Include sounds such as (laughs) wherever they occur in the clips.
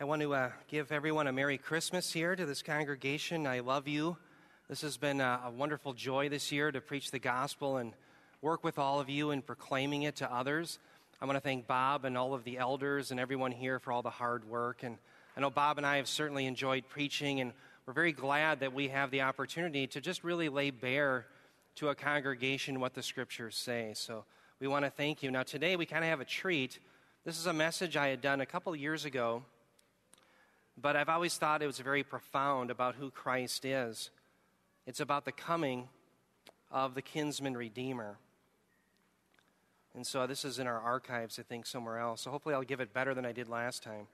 I want to uh, give everyone a Merry Christmas here to this congregation. I love you. This has been a, a, wonderful joy this year to preach the gospel and work with all of you in proclaiming it to others. I want to thank Bob and all of the elders and everyone here for all the hard work. And I know Bob and I have certainly enjoyed preaching, and we're very glad that we have the opportunity to just really lay bare to a congregation what the scriptures say. So we want to thank you. Now, today we kind of have a treat. This is a message I had done a couple years ago but I've always thought it was very profound about who Christ is. It's about the coming of the kinsman redeemer. And so this is in our archives, I think, somewhere else. So hopefully I'll give it better than I did last time.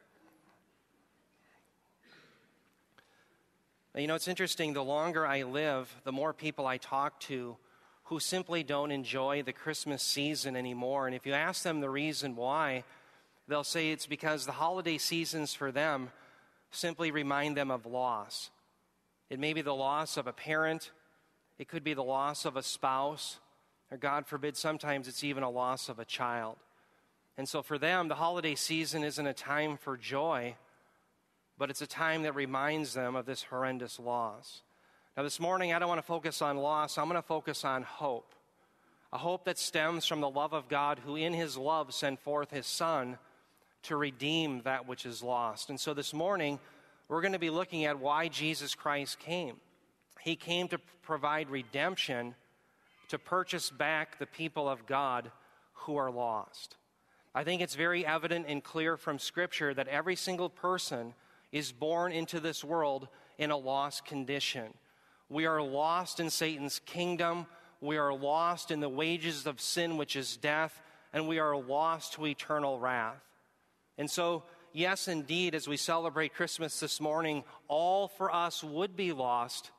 You know, it's interesting. The longer I live, the more people I talk to who simply don't enjoy the Christmas season anymore. And if you ask them the reason why, they'll say it's because the holiday seasons for them simply remind them of loss. It may be the loss of a parent, it could be the loss of a spouse, or God forbid, sometimes it's even a loss of a child. And so for them, the holiday season isn't a time for joy, but it's a time that reminds them of this horrendous loss. Now, this morning, I don't want to focus on loss, I'm going to focus on hope. A hope that stems from the love of God, who in his love sent forth his Son to redeem that which is lost. And so this morning, we're going to be looking at why Jesus Christ came. He came to provide redemption, to purchase back the people of God who are lost. I think it's very evident and clear from Scripture that every single person is born into this world in a lost condition. We are lost in Satan's kingdom. We are lost in the wages of sin, which is death, and we are lost to eternal wrath. And so, yes, indeed, as we celebrate Christmas this morning, all for us would be lost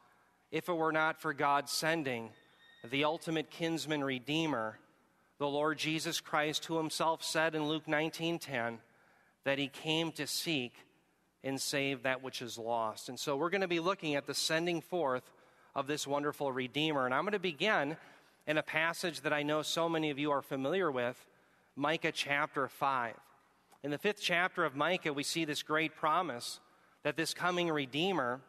if it were not for God sending the ultimate kinsman redeemer, the Lord Jesus Christ, who himself said in Luke 19:10 that he came to seek and save that which is lost. And so we're going to be looking at the sending forth of this wonderful redeemer. And I'm going to begin in a passage that I know so many of you are familiar with, Micah chapter 5. In the fifth chapter of Micah, we see this great promise that this coming Redeemer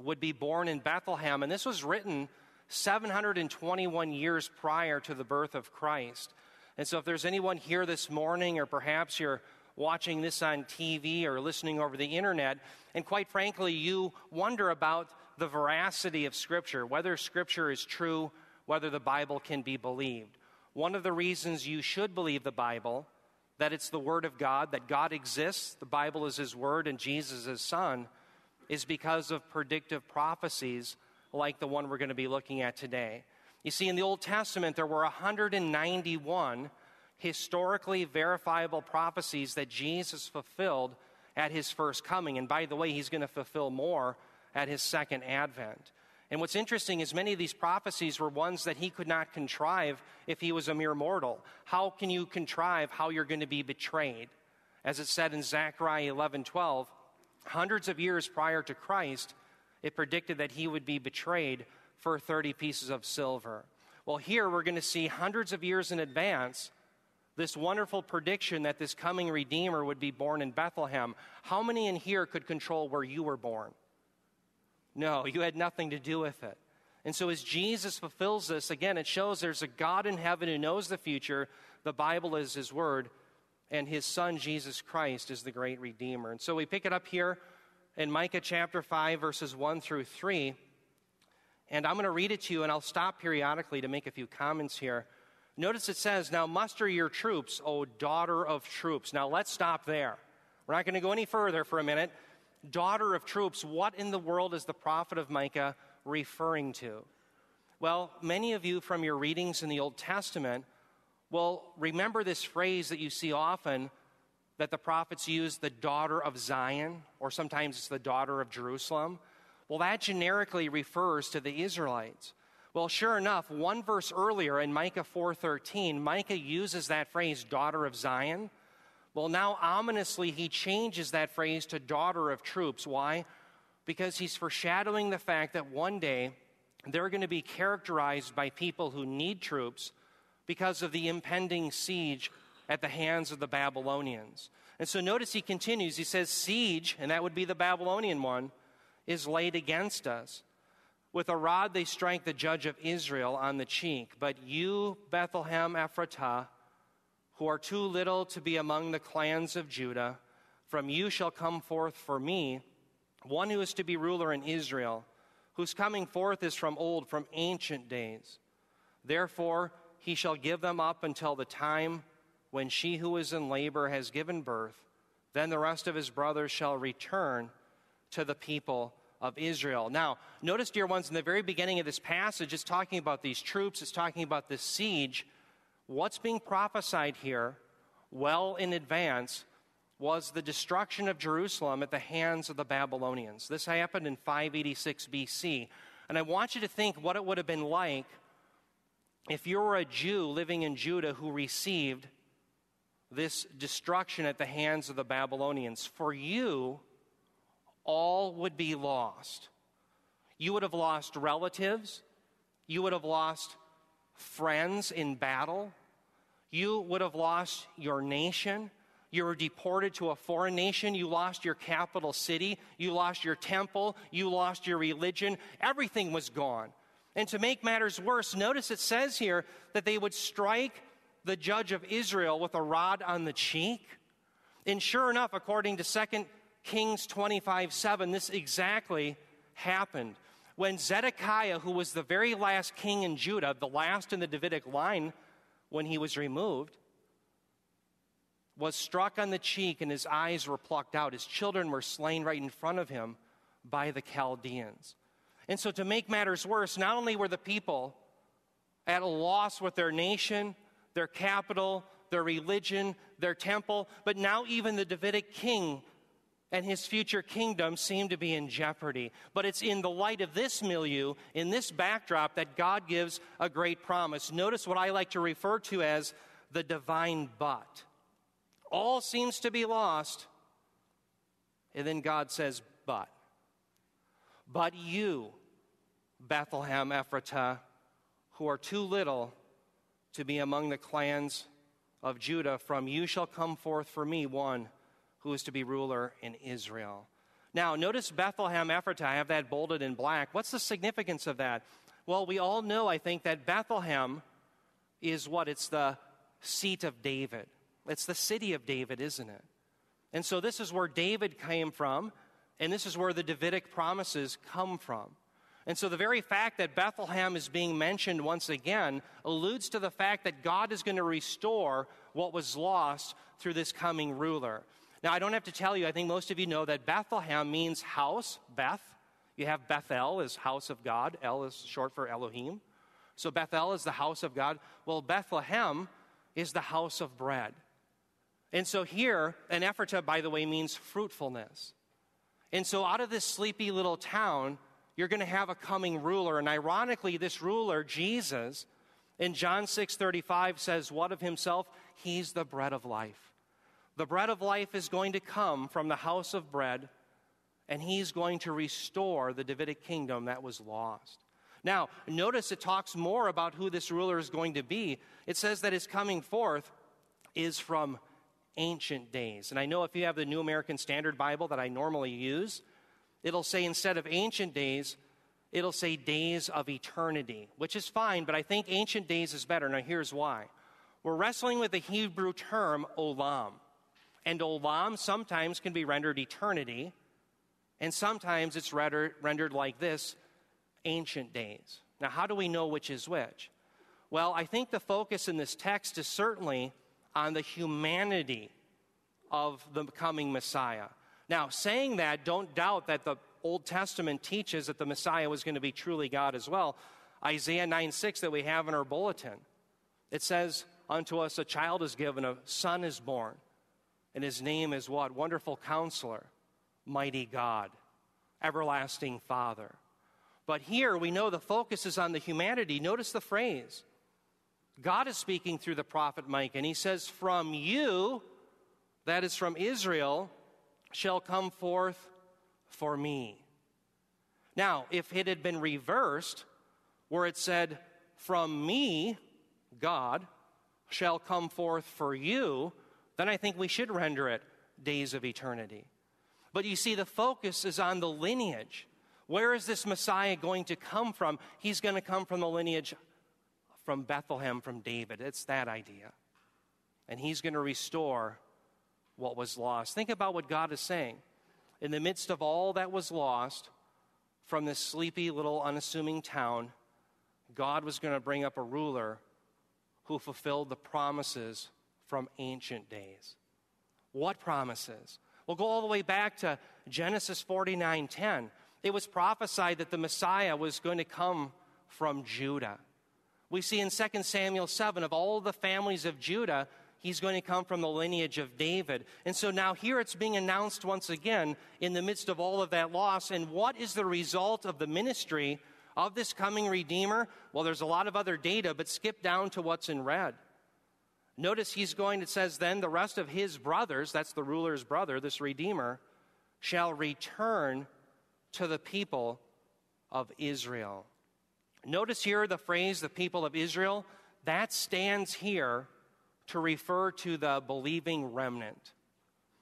would be born in Bethlehem. And this was written 721 years prior to the birth of Christ. And so, if there's anyone here this morning, or perhaps you're watching this on TV or listening over the internet, and quite frankly, you wonder about the veracity of Scripture, whether Scripture is true, whether the Bible can be believed. One of the reasons you should believe the Bible that it's the Word of God, that God exists, the Bible is His Word, and Jesus is His Son, is because of predictive prophecies like the one we're going to be looking at today. You see, in the Old Testament, there were 191 historically verifiable prophecies that Jesus fulfilled at His first coming. And by the way, He's going to fulfill more at His second advent. And what's interesting is many of these prophecies were ones that he could not contrive if he was a mere mortal. How can you contrive how you're going to be betrayed? As it said in Zechariah 11 12, hundreds of years prior to Christ, it predicted that he would be betrayed for 30 pieces of silver. Well, here we're going to see hundreds of years in advance this wonderful prediction that this coming Redeemer would be born in Bethlehem. How many in here could control where you were born? No, you had nothing to do with it. And so, as Jesus fulfills this, again, it shows there's a God in heaven who knows the future. The Bible is his word, and his son, Jesus Christ, is the great Redeemer. And so, we pick it up here in Micah chapter 5, verses 1 through 3. And I'm going to read it to you, and I'll stop periodically to make a few comments here. Notice it says, Now muster your troops, O daughter of troops. Now let's stop there. We're not going to go any further for a minute daughter of troops, what in the world is the prophet of Micah referring to? Well, many of you from your readings in the Old Testament will remember this phrase that you see often that the prophets use the daughter of Zion, or sometimes it's the daughter of Jerusalem. Well, that generically refers to the Israelites. Well, sure enough, one verse earlier in Micah 4:13, Micah uses that phrase daughter of Zion well, now ominously, he changes that phrase to daughter of troops. Why? Because he's foreshadowing the fact that one day they're going to be characterized by people who need troops because of the impending siege at the hands of the Babylonians. And so notice he continues. He says, Siege, and that would be the Babylonian one, is laid against us. With a rod they strike the judge of Israel on the cheek. But you, Bethlehem Ephratah, who are too little to be among the clans of Judah, from you shall come forth for me one who is to be ruler in Israel, whose coming forth is from old, from ancient days. Therefore, he shall give them up until the time when she who is in labor has given birth. Then the rest of his brothers shall return to the people of Israel. Now, notice, dear ones, in the very beginning of this passage, it's talking about these troops, it's talking about this siege. What's being prophesied here, well in advance, was the destruction of Jerusalem at the hands of the Babylonians. This happened in 586 BC. And I want you to think what it would have been like if you were a Jew living in Judah who received this destruction at the hands of the Babylonians. For you, all would be lost. You would have lost relatives. You would have lost friends in battle. You would have lost your nation. You were deported to a foreign nation. You lost your capital city. You lost your temple. You lost your religion. Everything was gone. And to make matters worse, notice it says here that they would strike the judge of Israel with a rod on the cheek. And sure enough, according to 2 Kings 25 7, this exactly happened. When Zedekiah, who was the very last king in Judah, the last in the Davidic line when he was removed, was struck on the cheek and his eyes were plucked out. His children were slain right in front of him by the Chaldeans. And so, to make matters worse, not only were the people at a loss with their nation, their capital, their religion, their temple, but now even the Davidic king and his future kingdom seem to be in jeopardy. But it's in the light of this milieu, in this backdrop, that God gives a great promise. Notice what I like to refer to as the divine but. All seems to be lost, and then God says, but. But you, Bethlehem Ephratah, who are too little to be among the clans of Judah, from you shall come forth for me one who is to be ruler in Israel. Now, notice Bethlehem Ephratah, I have that bolded in black. What's the significance of that? Well, we all know, I think, that Bethlehem is what? It's the seat of David. It's the city of David, isn't it? And so this is where David came from, and this is where the Davidic promises come from. And so the very fact that Bethlehem is being mentioned once again alludes to the fact that God is going to restore what was lost through this coming ruler. Now, I don't have to tell you, I think most of you know that Bethlehem means house, Beth. You have Bethel is house of God, El is short for Elohim. So Bethel is the house of God. Well, Bethlehem is the house of bread. And so here, an Ephratah, by the way, means fruitfulness. And so out of this sleepy little town, you're going to have a coming ruler. And ironically, this ruler, Jesus, in John 6:35 says what of himself? He's the bread of life. The bread of life is going to come from the house of bread, and he's going to restore the Davidic kingdom that was lost. Now, notice it talks more about who this ruler is going to be. It says that his coming forth is from ancient days. And I know if you have the New American Standard Bible that I normally use, it'll say instead of ancient days, it'll say days of eternity, which is fine, but I think ancient days is better. Now, here's why. We're wrestling with the Hebrew term olam. And olam sometimes can be rendered eternity, and sometimes it's rendered, like this ancient days. Now, how do we know which is which? Well, I think the focus in this text is certainly on the humanity of the coming Messiah. Now, saying that, don't doubt that the Old Testament teaches that the Messiah was going to be truly God as well. Isaiah 9 6 that we have in our bulletin, it says, Unto us a child is given, a son is born, and his name is what? Wonderful counselor, mighty God, everlasting Father. But here we know the focus is on the humanity. Notice the phrase God is speaking through the prophet Micah, and he says, From you, that is from Israel, shall come forth for me. Now, if it had been reversed, where it said, From me, God, shall come forth for you, then I think we should render it, days of eternity. But you see, the focus is on the lineage. Where is this Messiah going to come from? He's going to come from the lineage from Bethlehem, from David. It's that idea. And he's going to restore what was lost. Think about what God is saying. In the midst of all that was lost from this sleepy little unassuming town, God was going to bring up a ruler who fulfilled the promises from ancient days. What promises? We'll go all the way back to Genesis 49:10. It was prophesied that the Messiah was going to come from Judah. We see in 2 Samuel 7 of all the families of Judah, he's going to come from the lineage of David. And so now here it's being announced once again in the midst of all of that loss. And what is the result of the ministry of this coming Redeemer? Well, there's a lot of other data, but skip down to what's in red. Notice he's going, it says, then the rest of his brothers, that's the ruler's brother, this Redeemer, shall return to the people of Israel. Notice here the phrase, the people of Israel, that stands here to refer to the believing remnant.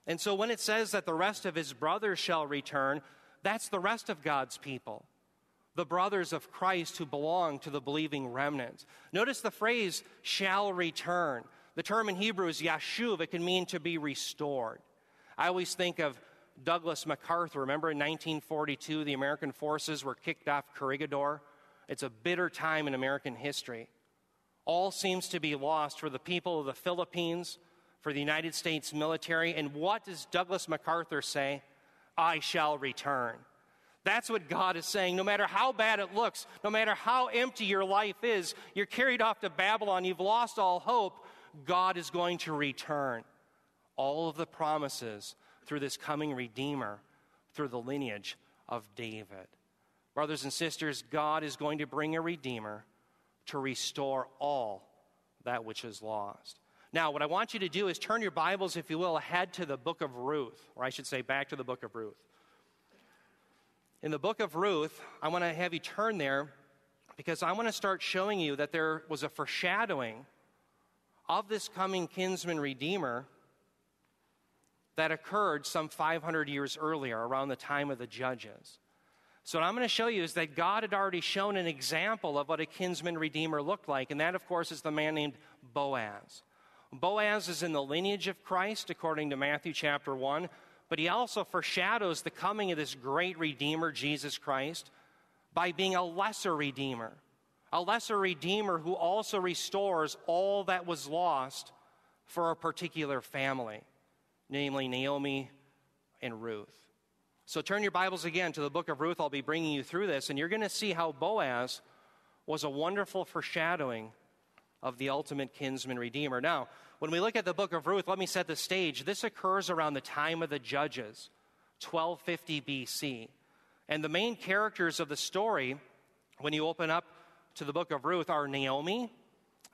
And so when it says that the rest of his brothers shall return, that's the rest of God's people the brothers of Christ who belong to the believing remnant. Notice the phrase shall return. The term in Hebrew is yashuv. It can mean to be restored. I always think of Douglas MacArthur. Remember in 1942, the American forces were kicked off Corregidor? It's a bitter time in American history. All seems to be lost for the people of the Philippines, for the United States military. And what does Douglas MacArthur say? I shall return. That's what God is saying. No matter how bad it looks, no matter how empty your life is, you're carried off to Babylon, you've lost all hope, God is going to return all of the promises through this coming Redeemer, through the lineage of David. Brothers and sisters, God is going to bring a Redeemer to restore all that which is lost. Now, what I want you to do is turn your Bibles, if you will, ahead to the book of Ruth, or I should say back to the book of Ruth. In the book of Ruth, I want to have you turn there because I want to start showing you that there was a foreshadowing of this coming kinsman redeemer that occurred some 500 years earlier, around the time of the judges. So, what I'm going to show you is that God had already shown an example of what a kinsman redeemer looked like, and that, of course, is the man named Boaz. Boaz is in the lineage of Christ, according to Matthew chapter 1, but he also foreshadows the coming of this great Redeemer, Jesus Christ, by being a lesser Redeemer. A lesser Redeemer who also restores all that was lost for a particular family, namely Naomi and Ruth. So turn your Bibles again to the book of Ruth. I'll be bringing you through this, and you're going to see how Boaz was a wonderful foreshadowing of the ultimate kinsman redeemer. Now, when we look at the book of Ruth, let me set the stage. This occurs around the time of the judges, 1250 BC. And the main characters of the story, when you open up to the book of Ruth, are Naomi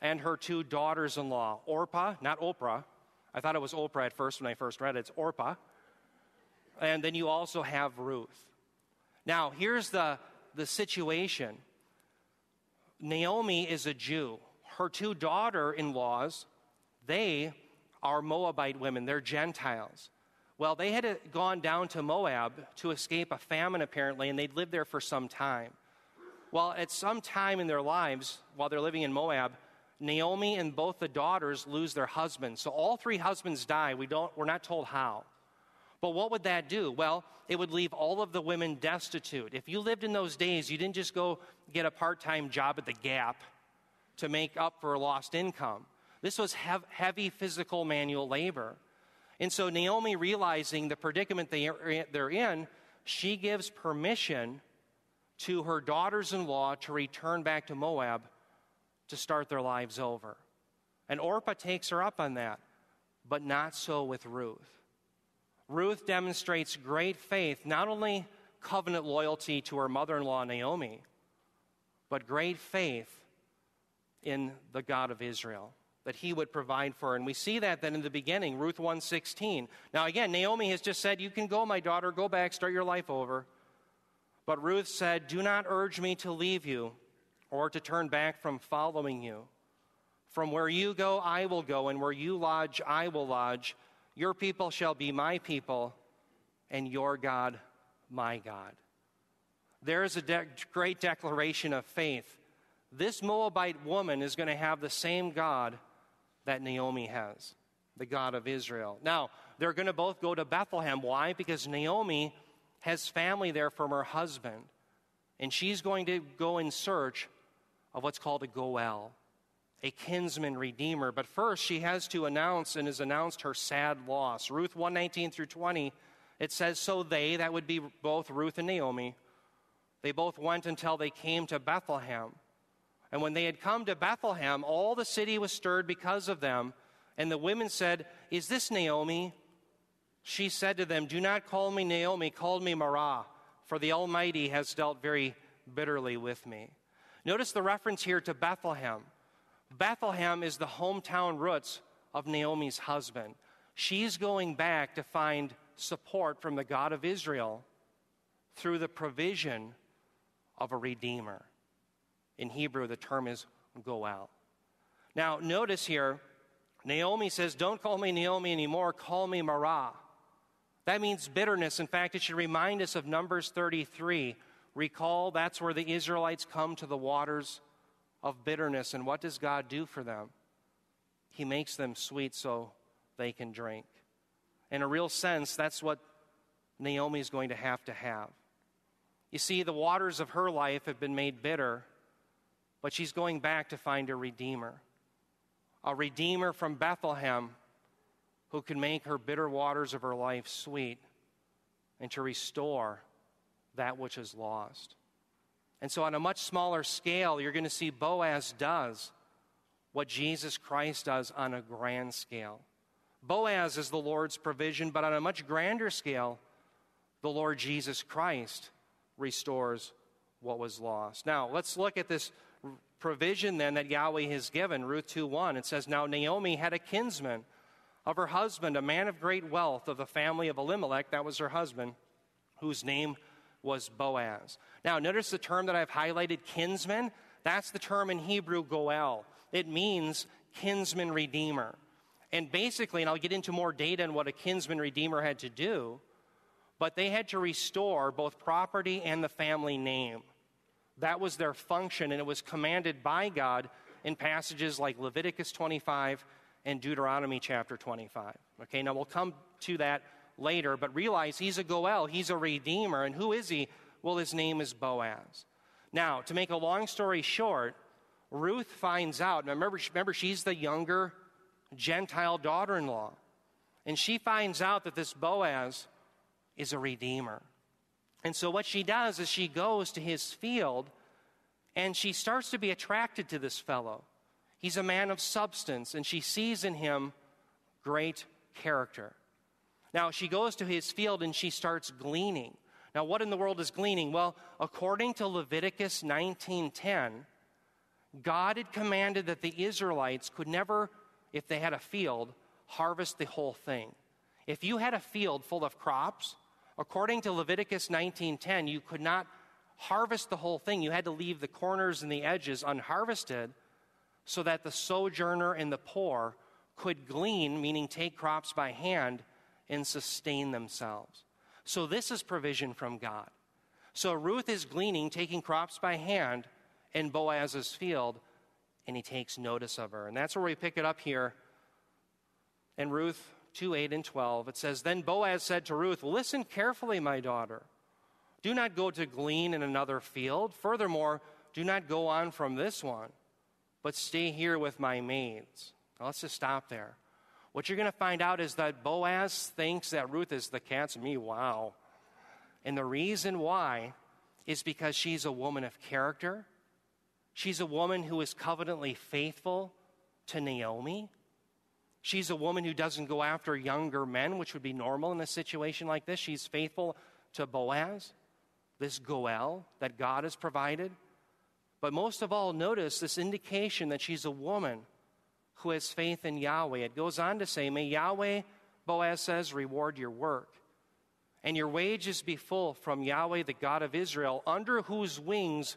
and her two daughters in law, Orpah, not Oprah. I thought it was Oprah at first when I first read it. It's Orpah. And then you also have Ruth. Now, here's the, the situation Naomi is a Jew. Her two daughter in laws they are Moabite women, they're Gentiles. Well, they had gone down to Moab to escape a famine, apparently, and they'd lived there for some time. Well, at some time in their lives, while they're living in Moab, Naomi and both the daughters lose their husbands. So all three husbands die. We don't, we're not told how. But what would that do? Well, it would leave all of the women destitute. If you lived in those days, you didn't just go get a part time job at the Gap to make up for lost income. This was heavy physical manual labor. And so Naomi, realizing the predicament they are, they're in, she gives permission to her daughters in law to return back to Moab to start their lives over. And Orpah takes her up on that, but not so with Ruth. Ruth demonstrates great faith, not only covenant loyalty to her mother in law, Naomi, but great faith in the God of Israel that he would provide for her. And we see that then in the beginning, Ruth 1:16. Now again, Naomi has just said, "You can go, my daughter, go back, start your life over." But Ruth said, "Do not urge me to leave you or to turn back from following you. From where you go, I will go, and where you lodge, I will lodge. Your people shall be my people, and your God my God. There is a de- great declaration of faith. This Moabite woman is going to have the same God that Naomi has, the God of Israel. Now, they're going to both go to Bethlehem. Why? Because Naomi has family there from her husband, and she's going to go in search of what's called a Goel, a kinsman redeemer. But first, she has to announce and has announced her sad loss. Ruth 119 through 20, it says, So they, that would be both Ruth and Naomi, they both went until they came to Bethlehem. And when they had come to Bethlehem, all the city was stirred because of them. And the women said, Is this Naomi? She said to them, Do not call me Naomi, call me Mara, for the Almighty has dealt very bitterly with me. Notice the reference here to Bethlehem. Bethlehem is the hometown roots of Naomi's husband. She's going back to find support from the God of Israel through the provision of a redeemer. In Hebrew, the term is goel. Now, notice here, Naomi says, Don't call me Naomi anymore, call me Mara. That means bitterness. In fact, it should remind us of Numbers 33. Recall that's where the Israelites come to the waters of bitterness. And what does God do for them? He makes them sweet so they can drink. In a real sense, that's what Naomi is going to have to have. You see, the waters of her life have been made bitter, but she's going back to find a redeemer. A redeemer from Bethlehem who can make her bitter waters of her life sweet and to restore that which is lost. And so, on a much smaller scale, you're going to see Boaz does what Jesus Christ does on a grand scale. Boaz is the Lord's provision, but on a much grander scale, the Lord Jesus Christ restores what was lost. Now, let's look at this provision then that Yahweh has given. Ruth 2 1. It says, Now Naomi had a kinsman of her husband, a man of great wealth of the family of Elimelech, that was her husband, whose name was Boaz. Now, notice the term that I've highlighted, kinsman. That's the term in Hebrew, goel. It means kinsman redeemer. And basically, and I'll get into more data on what a kinsman redeemer had to do, but they had to restore both property and the family name. That was their function, and it was commanded by God in passages like Leviticus 25 and Deuteronomy chapter 25. Okay, now we'll come to that later, but realize he's a Goel, he's a redeemer. And who is he? Well, his name is Boaz. Now, to make a long story short, Ruth finds out, now remember, remember she's the younger Gentile daughter in law, and she finds out that this Boaz is a redeemer. And so, what she does is she goes to his field and she starts to be attracted to this fellow. He's a man of substance, and she sees in him great character. Now, she goes to his field and she starts gleaning. Now, what in the world is gleaning? Well, according to Leviticus 19:10, God had commanded that the Israelites could never, if they had a field, harvest the whole thing. If you had a field full of crops, according to Leviticus 19:10, you could not harvest the whole thing. You had to leave the corners and the edges unharvested so that the sojourner and the poor could glean, meaning take crops by hand, and sustain themselves. So, this is provision from God. So, Ruth is gleaning, taking crops by hand in Boaz's field, and he takes notice of her. And that's where we pick it up here in Ruth 2 8 and 12. It says, Then Boaz said to Ruth, Listen carefully, my daughter. Do not go to glean in another field. Furthermore, do not go on from this one, but stay here with my maids. Now, let's just stop there. What you're going to find out is that Boaz thinks that Ruth is the cat's me. Wow. And the reason why is because she's a woman of character. She's a woman who is covenantly faithful to Naomi. She's a woman who doesn't go after younger men, which would be normal in a situation like this. She's faithful to Boaz this Goel that God has provided. But most of all, notice this indication that she's a woman who has faith in Yahweh. It goes on to say, May Yahweh, Boaz says, reward your work, and your wages be full from Yahweh, the God of Israel, under whose wings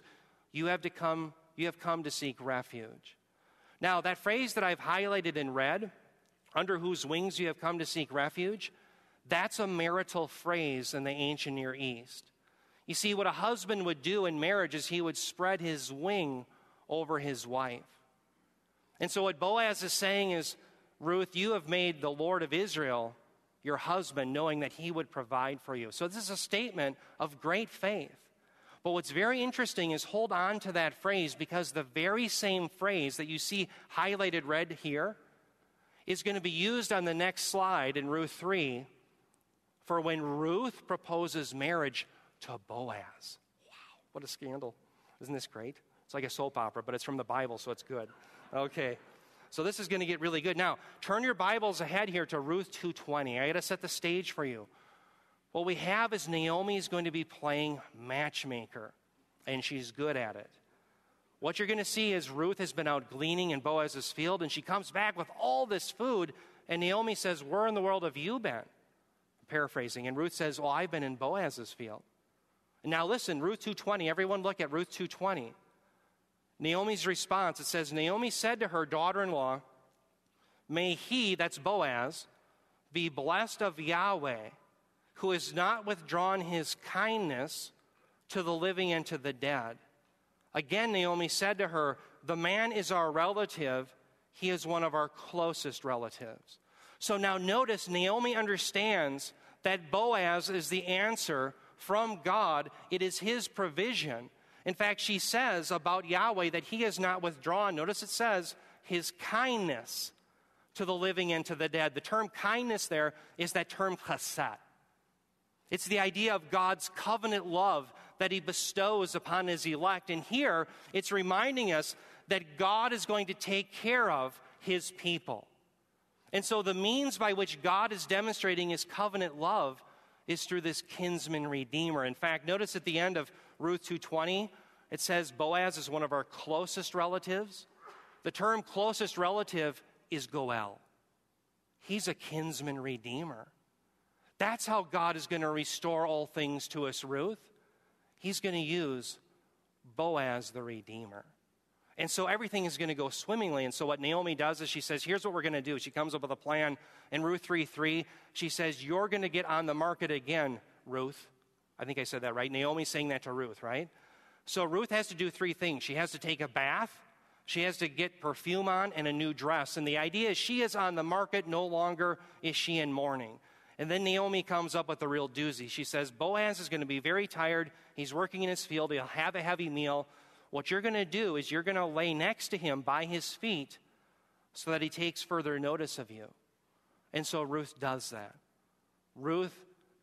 you have, to come, you have come to seek refuge. Now, that phrase that I've highlighted in red, under whose wings you have come to seek refuge, that's a marital phrase in the ancient Near East. You see, what a husband would do in marriage is he would spread his wing over his wife. And so, what Boaz is saying is, Ruth, you have made the Lord of Israel your husband, knowing that he would provide for you. So, this is a statement of great faith. But what's very interesting is hold on to that phrase because the very same phrase that you see highlighted red here is going to be used on the next slide in Ruth 3 for when Ruth proposes marriage to Boaz. Wow, what a scandal. Isn't this great? It's like a soap opera, but it's from the Bible, so it's good. Okay. So this is going to get really good. Now, turn your Bibles ahead here to Ruth 2:20. I got to set the stage for you. What we have is Naomi is going to be playing matchmaker, and she's good at it. What you're going to see is Ruth has been out gleaning in Boaz's field, and she comes back with all this food, and Naomi says, Where in the world have you been? paraphrasing. And Ruth says, Well, I've been in Boaz's field. Now listen, Ruth 2.20, everyone look at Ruth 2.20. Naomi's response, it says, Naomi said to her daughter-in-law, May he, that's Boaz, be blessed of Yahweh, who has not withdrawn his kindness to the living and to the dead. Again, Naomi said to her, The man is our relative, he is one of our closest relatives. So now notice Naomi understands that Boaz is the answer from God, it is his provision. In fact, she says about Yahweh that he has not withdrawn. Notice it says his kindness to the living and to the dead. The term kindness there is that term chesed. It's the idea of God's covenant love that he bestows upon his elect. And here it's reminding us that God is going to take care of his people. And so the means by which God is demonstrating his covenant love is through this kinsman redeemer. In fact, notice at the end of Ruth 2:20, it says Boaz is one of our closest relatives. The term closest relative is Goel. He's a kinsman redeemer. That's how God is going to restore all things to us, Ruth. He's going to use Boaz the redeemer. And so everything is going to go swimmingly. And so what Naomi does is she says, Here's what we're going to do. She comes up with a plan. In Ruth 3 3, she says, You're going to get on the market again, Ruth. I think I said that right. Naomi's saying that to Ruth, right? So Ruth has to do three things. She has to take a bath, she has to get perfume on, and a new dress. And the idea is she is on the market, no longer is she in mourning. And then Naomi comes up with a real doozy. She says, Boaz is going to be very tired. He's working in his field. He'll have a heavy meal. What you're going to do is you're going to lay next to him by his feet so that he takes further notice of you. And so Ruth does that. Ruth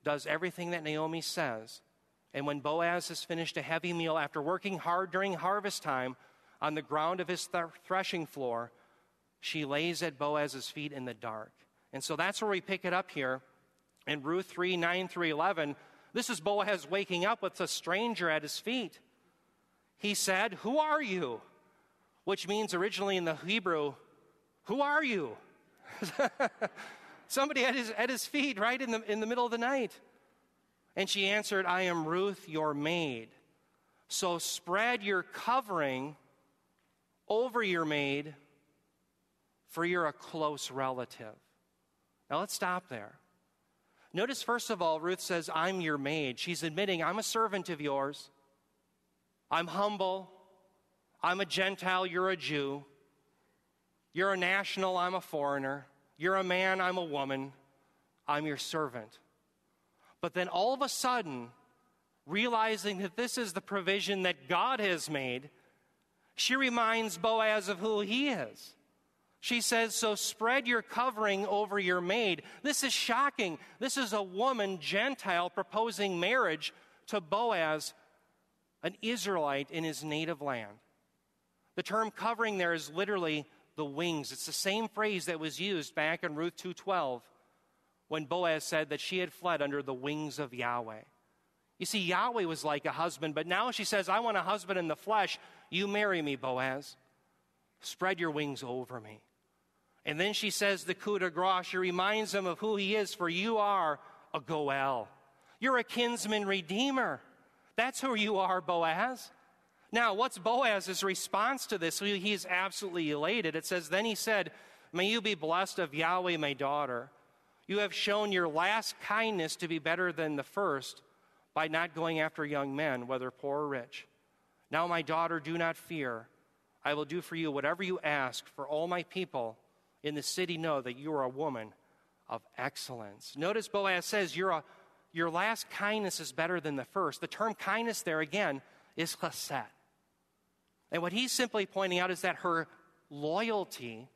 does everything that Naomi says. And when Boaz has finished a heavy meal after working hard during harvest time on the ground of his th- threshing floor, she lays at Boaz's feet in the dark. And so that's where we pick it up here in Ruth 3 9 through 11. This is Boaz waking up with a stranger at his feet he said, Who are you? Which means originally in the Hebrew, Who are you? (laughs) Somebody at his, at his feet, right in the, in the middle of the night. And she answered, I am Ruth, your maid. So spread your covering over your maid, for you're a close relative. Now let's stop there. Notice, first of all, Ruth says, I'm your maid. She's admitting, I'm a servant of yours. I'm humble. I'm a Gentile, you're a Jew. You're a national, I'm a foreigner. You're a man, I'm a woman. I'm your servant. But then all of a sudden, realizing that this is the provision that God has made, she reminds Boaz of who he is. She says, So spread your covering over your maid. This is shocking. This is a woman, Gentile, proposing marriage to Boaz, an Israelite in his native land. The term covering there is literally the wings. It's the same phrase that was used back in Ruth 2:12 when Boaz said that she had fled under the wings of Yahweh. You see, Yahweh was like a husband, but now she says, I want a husband in the flesh. You marry me, Boaz. Spread your wings over me. And then she says the coup de grace. She reminds him of who he is, for you are a Goel. You're a kinsman redeemer. That's who you are, Boaz. Now, what's Boaz's response to this? He's absolutely elated. It says, Then he said, May you be blessed of Yahweh, my daughter. You have shown your last kindness to be better than the first by not going after young men, whether poor or rich. Now, my daughter, do not fear. I will do for you whatever you ask, for all my people in the city know that you are a woman of excellence. Notice Boaz says, You're a, Your last kindness is better than the first. The term kindness there again is chesed. And what he's simply pointing out is that her loyalty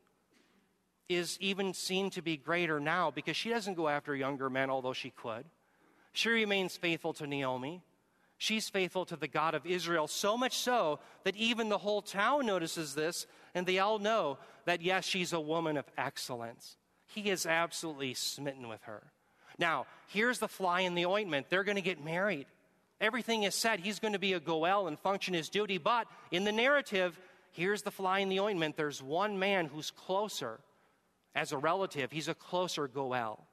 is even seen to be greater now because she doesn't go after younger men, although she could. She remains faithful to Naomi. She's faithful to the God of Israel, so much so that even the whole town notices this, and they all know that, yes, she's a woman of excellence. He is absolutely smitten with her. Now, here's the fly in the ointment. They're going to get married. Everything is said. He's going to be a Goel and function his duty. But in the narrative, here's the fly in the ointment. There's one man who's closer as a relative, he's a closer Goel.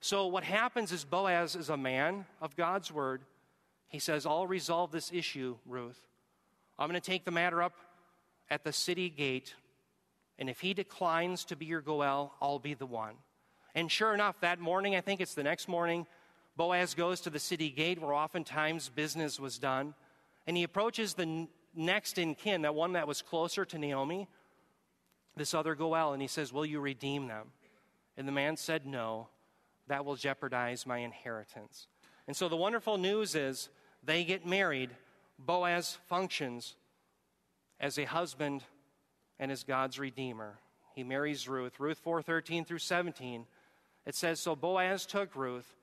So what happens is Boaz is a man of God's word. He says, I'll resolve this issue, Ruth. I'm going to take the matter up at the city gate, and if he declines to be your Goel, I'll be the one. And sure enough, that morning, I think it's the next morning, Boaz goes to the city gate where oftentimes business was done, and he approaches the next in kin, that one that was closer to Naomi, this other Goel, and he says, Will you redeem them? And the man said, No, that will jeopardize my inheritance. And so the wonderful news is they get married. Boaz functions as a husband and as God's redeemer. He marries Ruth. Ruth 4:13 through 17. It says so Boaz took Ruth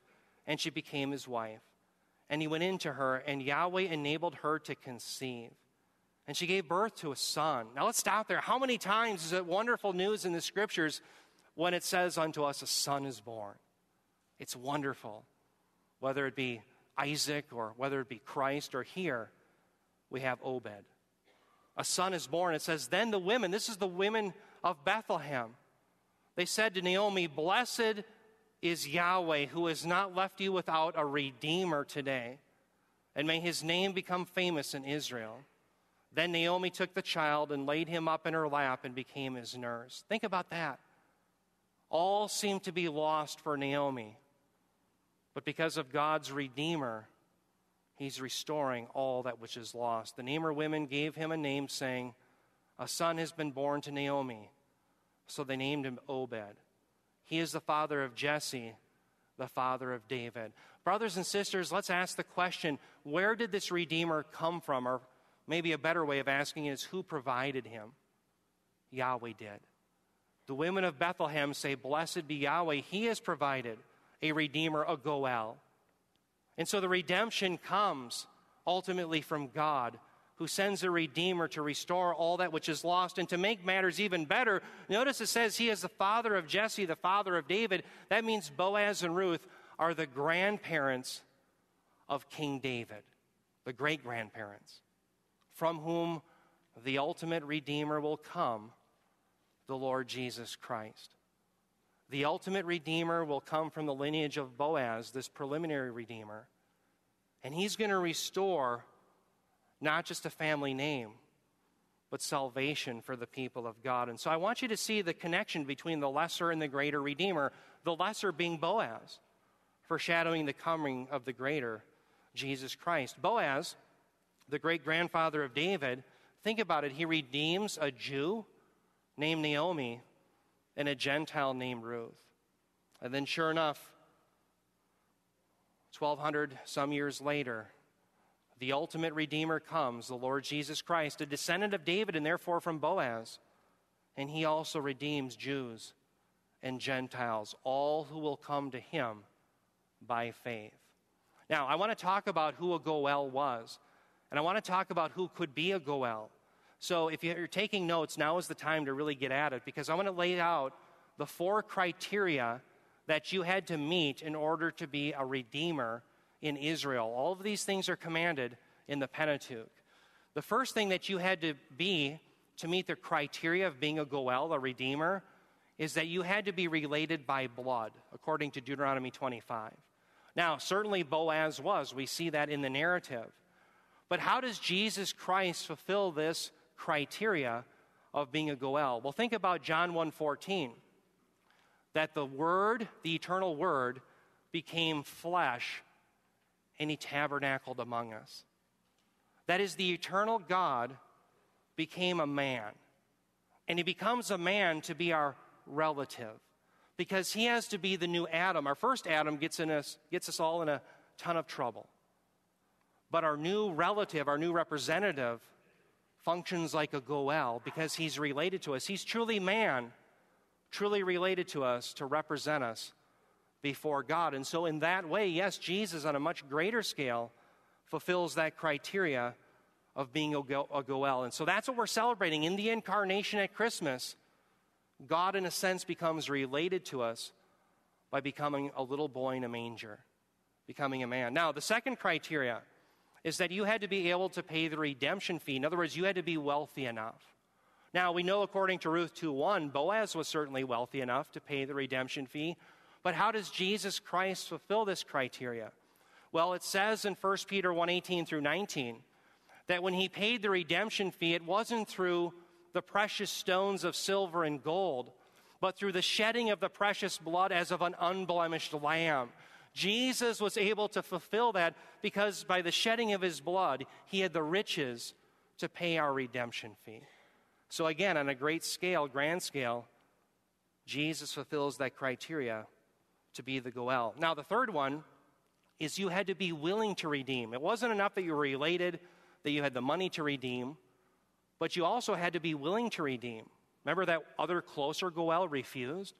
and she became his wife. And he went into her and Yahweh enabled her to conceive and she gave birth to a son. Now let's stop there. How many times is it wonderful news in the scriptures when it says unto us, a son is born? It's wonderful. Whether it be Isaac or whether it be Christ or here, we have Obed. A son is born. It says, Then the women, this is the women of Bethlehem, they said to Naomi, Blessed is Yahweh who has not left you without a redeemer today, and may his name become famous in Israel. Then Naomi took the child and laid him up in her lap and became his nurse. Think about that. All seemed to be lost for Naomi. But because of God's Redeemer, he's restoring all that which is lost. The Namer women gave him a name, saying, A son has been born to Naomi. So they named him Obed. He is the father of Jesse, the father of David. Brothers and sisters, let's ask the question where did this Redeemer come from? Or Maybe a better way of asking is who provided him? Yahweh did. The women of Bethlehem say, Blessed be Yahweh. He has provided a redeemer, a Goel. And so the redemption comes ultimately from God, who sends a redeemer to restore all that which is lost. And to make matters even better, notice it says he is the father of Jesse, the father of David. That means Boaz and Ruth are the grandparents of King David, the great grandparents from whom the ultimate Redeemer will come, the Lord Jesus Christ. The ultimate Redeemer will come from the lineage of Boaz, this preliminary Redeemer. And he's going to restore not just a family name, but salvation for the people of God. And so I want you to see the connection between the lesser and the greater Redeemer, the lesser being Boaz, foreshadowing the coming of the greater Jesus Christ. Boaz the great grandfather of David, think about it. He redeems a Jew named Naomi and a Gentile named Ruth. And then, sure enough, 1200 some years later, the ultimate Redeemer comes, the Lord Jesus Christ, a descendant of David and therefore from Boaz. And he also redeems Jews and Gentiles, all who will come to him by faith. Now, I want to talk about who a Goel was. And I want to talk about who could be a Goel. So if you're taking notes, now is the time to really get at it because I want to lay out the four criteria that you had to meet in order to be a redeemer in Israel. All of these things are commanded in the Pentateuch. The first thing that you had to be to meet the criteria of being a Goel, a redeemer, is that you had to be related by blood, according to Deuteronomy 25. Now, certainly Boaz was. We see that in the narrative. But how does Jesus Christ fulfill this criteria of being a Goel? Well, think about John 1:14. That the word, the eternal word, became flesh and he tabernacled among us. That is, the eternal God became a man. And he becomes a man to be our relative because he has to be the new Adam. Our first Adam gets, in us, gets us all in a ton of trouble. But our new relative, our new representative, functions like a Goel because he's related to us. He's truly man, truly related to us to represent us before God. And so, in that way, yes, Jesus, on a much greater scale, fulfills that criteria of being a Goel. And so, that's what we're celebrating in the incarnation at Christmas. God, in a sense, becomes related to us by becoming a little boy in a manger, becoming a man. Now, the second criteria is that you had to be able to pay the redemption fee. In other words, you had to be wealthy enough. Now, we know according to Ruth 2:1, Boaz was certainly wealthy enough to pay the redemption fee. But how does Jesus Christ fulfill this criteria? Well, it says in 1 Peter 1:18 through 19 that when he paid the redemption fee, it wasn't through the precious stones of silver and gold, but through the shedding of the precious blood as of an unblemished lamb. Jesus was able to fulfill that because by the shedding of his blood, he had the riches to pay our redemption fee. So, again, on a great scale, grand scale, Jesus fulfills that criteria to be the Goel. Now, the third one is you had to be willing to redeem. It wasn't enough that you were related, that you had the money to redeem but you also had to be willing to redeem. Remember that other closer Goel refused?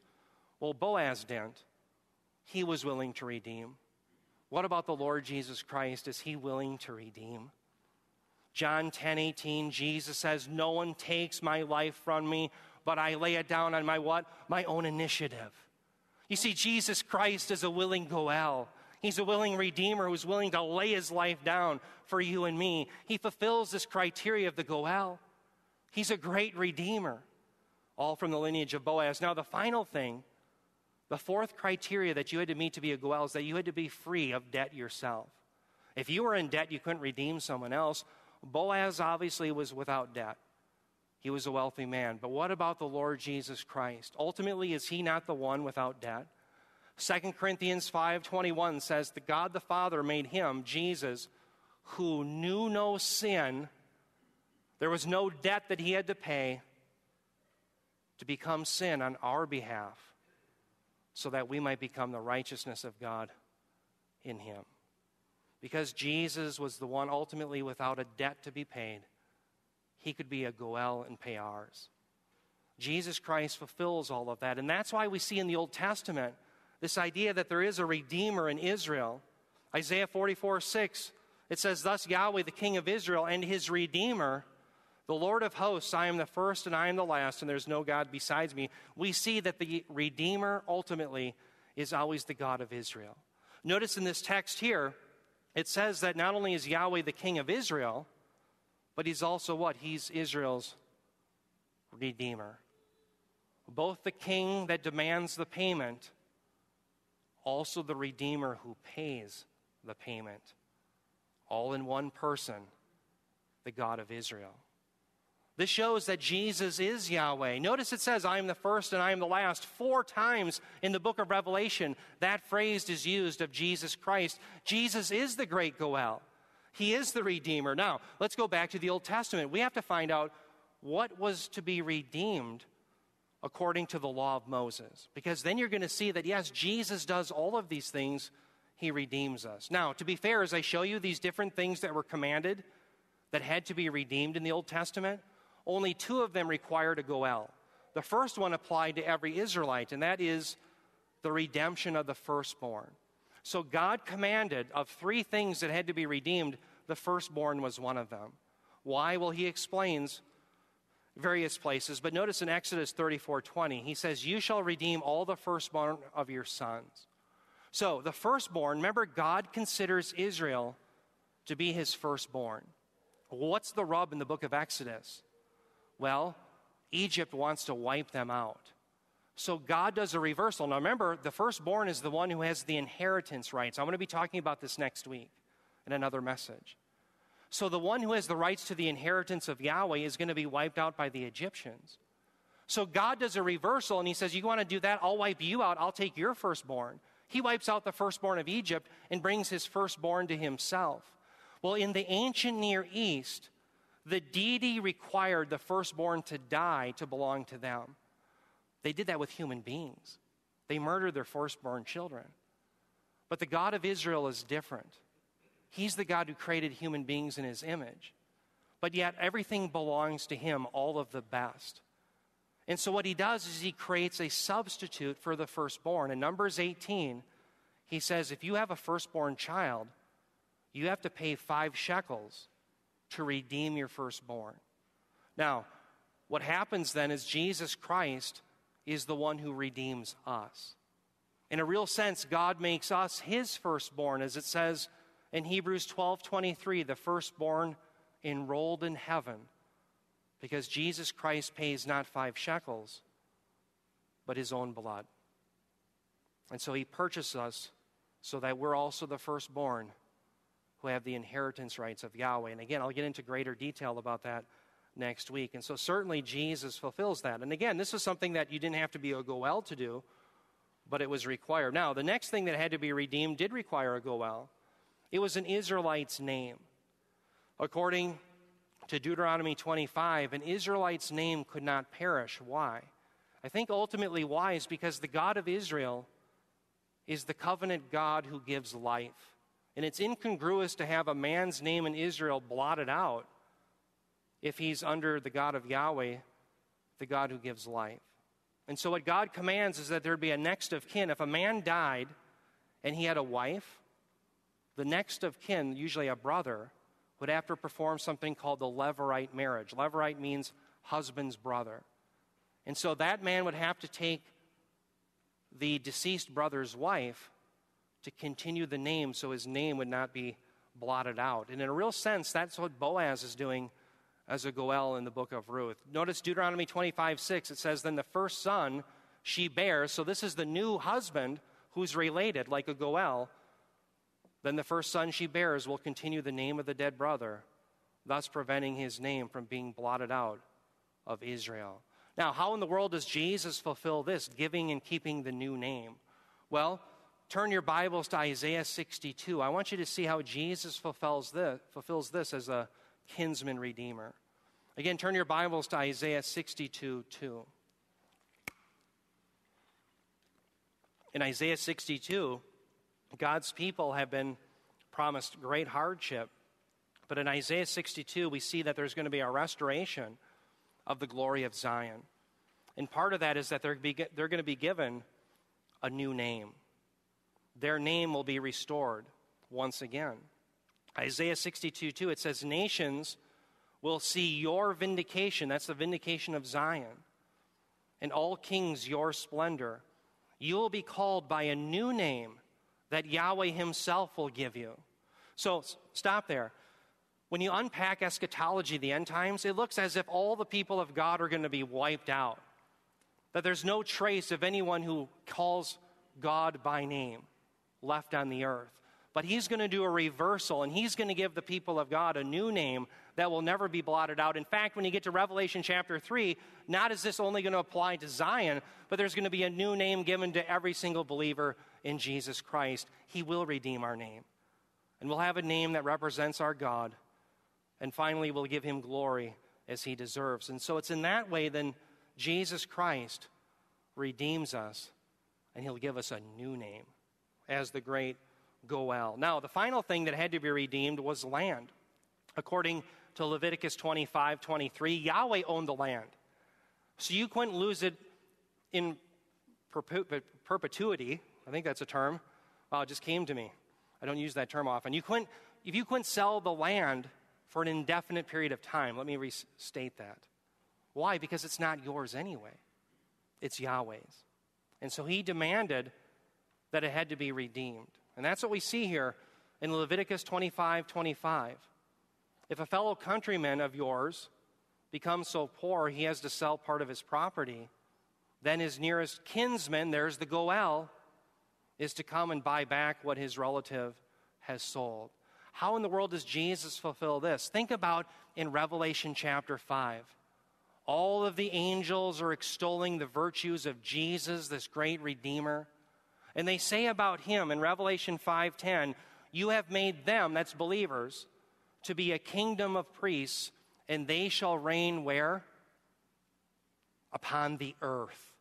Well, Boaz didn't. He was willing to redeem. What about the Lord Jesus Christ? Is he willing to redeem? John 10 18, Jesus says, No one takes my life from me, but I lay it down on my what? My own initiative. You see, Jesus Christ is a willing Goel. He's a willing redeemer who's willing to lay his life down for you and me. He fulfills this criteria of the Goel. He's a great redeemer, all from the lineage of Boaz. Now, the final thing, the fourth criteria that you had to meet to be a Goel is that you had to be free of debt yourself. If you were in debt, you couldn't redeem someone else. Boaz obviously was without debt. He was a wealthy man. But what about the Lord Jesus Christ? Ultimately, is he not the one without debt? 2 Corinthians 5:21 says that God the Father made him Jesus who knew no sin there was no debt that he had to pay to become sin on our behalf so that we might become the righteousness of God in him. Because Jesus was the one ultimately without a debt to be paid, he could be a Goel and pay ours. Jesus Christ fulfills all of that. And that's why we see in the Old Testament this idea that there is a Redeemer in Israel. Isaiah 44 6, it says, Thus Yahweh, the King of Israel, and his Redeemer the Lord of hosts, I am the first and I am the last, and there's no God besides me. We see that the Redeemer ultimately is always the God of Israel. Notice in this text here, it says that not only is Yahweh the King of Israel, but he's also what? He's Israel's Redeemer. Both the King that demands the payment, also the Redeemer who pays the payment. All in one person, the God of Israel. This shows that Jesus is Yahweh. Notice it says, I am the first and I am the last. Four times in the book of Revelation, that phrase is used of Jesus Christ. Jesus is the great Goel, He is the Redeemer. Now, let's go back to the Old Testament. We have to find out what was to be redeemed according to the law of Moses. Because then you're going to see that, yes, Jesus does all of these things, He redeems us. Now, to be fair, as I show you these different things that were commanded that had to be redeemed in the Old Testament, only two of them required a Goel. The first one applied to every Israelite, and that is the redemption of the firstborn. So God commanded of three things that had to be redeemed, the firstborn was one of them. Why? Well, he explains various places, but notice in Exodus 34 20, he says, You shall redeem all the firstborn of your sons. So the firstborn, remember, God considers Israel to be his firstborn. What's the rub in the book of Exodus? Well, Egypt wants to wipe them out. So God does a reversal. Now remember, the firstborn is the one who has the inheritance rights. I'm going to be talking about this next week in another message. So the one who has the rights to the inheritance of Yahweh is going to be wiped out by the Egyptians. So God does a reversal and he says, You want to do that? I'll wipe you out. I'll take your firstborn. He wipes out the firstborn of Egypt and brings his firstborn to himself. Well, in the ancient Near East, the deity required the firstborn to die to belong to them. They did that with human beings, they murdered their firstborn children. But the God of Israel is different. He's the God who created human beings in his image. But yet, everything belongs to him, all of the best. And so, what he does is he creates a substitute for the firstborn. In Numbers 18, he says, if you have a firstborn child, you have to pay five shekels to redeem your firstborn. Now, what happens then is Jesus Christ is the one who redeems us. In a real sense, God makes us his firstborn, as it says in Hebrews 12 23, the firstborn enrolled in heaven, because Jesus Christ pays not five shekels, but his own blood. And so he purchased us so that we're also the firstborn who have the inheritance rights of Yahweh. And again, I'll get into greater detail about that next week. And so certainly Jesus fulfills that. And again, this is something that you didn't have to be a Goel to do, but it was required. Now, the next thing that had to be redeemed did require a Goel. It was an Israelite's name. According to Deuteronomy 25, an Israelite's name could not perish. Why? I think ultimately why is because the God of Israel is the covenant God who gives life. And it's incongruous to have a man's name in Israel blotted out if he's under the God of Yahweh, the God who gives life. And so, what God commands is that there be a next of kin. If a man died and he had a wife, the next of kin, usually a brother, would have to perform something called the Levirate marriage. Levirate means husband's brother. And so that man would have to take the deceased brother's wife to continue the name so his name would not be blotted out. And in a real sense, that's what Boaz is doing as a Goel in the book of Ruth. Notice Deuteronomy 25 6, it says, Then the first son she bears, so this is the new husband who's related like a Goel. Then the first son she bears will continue the name of the dead brother, thus preventing his name from being blotted out of Israel. Now, how in the world does Jesus fulfill this, giving and keeping the new name? Well, turn your Bibles to Isaiah 62. I want you to see how Jesus fulfills this, fulfills this as a kinsman redeemer. Again, turn your Bibles to Isaiah 62 2. In Isaiah 62, God's people have been promised great hardship. But in Isaiah 62, we see that there's going to be a restoration of the glory of Zion. And part of that is that they're, be, they're going to be given a new name their name will be restored once again. Isaiah 62 2, it says, Nations will see your vindication. That's the vindication of Zion. And all kings your splendor. You will be called by a new name that Yahweh Himself will give you. So stop there. When you unpack eschatology, the end times, it looks as if all the people of God are going to be wiped out. That there's no trace of anyone who calls God by name left on the earth. But he's going to do a reversal and he's going to give the people of God a new name that will never be blotted out. In fact, when you get to Revelation chapter 3, not is this only going to apply to Zion, but there's going to be a new name given to every single believer in Jesus Christ. He will redeem our name. And we'll have a name that represents our God. And finally, we'll give him glory as he deserves. And so it's in that way then Jesus Christ redeems us and he'll give us a new name as the great Goel. Now, the final thing that had to be redeemed was land. According to Leviticus 25 23, Yahweh owned the land. So you couldn't lose it in perpetuity. I think that's a term. Oh, it just came to me. I don't use that term often. You couldn't, if you couldn't sell the land for an indefinite period of time, let me restate that. Why? Because it's not yours anyway, it's Yahweh's. And so he demanded that it had to be redeemed. And that's what we see here in Leviticus 25 25. If a fellow countryman of yours becomes so poor he has to sell part of his property, then his nearest kinsman, there's the Goel, is to come and buy back what his relative has sold. How in the world does Jesus fulfill this? Think about in Revelation chapter 5. All of the angels are extolling the virtues of Jesus, this great Redeemer. And they say about him in Revelation 5:10, "You have made them, that's believers, to be a kingdom of priests, and they shall reign where? Upon the earth."